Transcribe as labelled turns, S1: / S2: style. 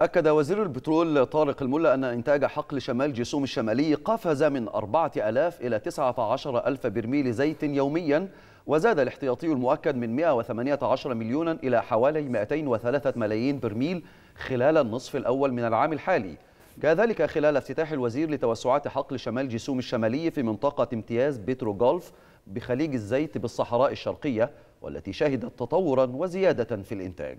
S1: أكد وزير البترول طارق الملا أن إنتاج حقل شمال جيسوم الشمالي قفز من 4000 إلى 19000 برميل زيت يوميا وزاد الاحتياطي المؤكد من 118 مليونا إلى حوالي 203 ملايين برميل خلال النصف الأول من العام الحالي. كذلك خلال افتتاح الوزير لتوسعات حقل شمال جيسوم الشمالي في منطقة امتياز بيترو جولف بخليج الزيت بالصحراء الشرقية والتي شهدت تطورا وزيادة في الإنتاج.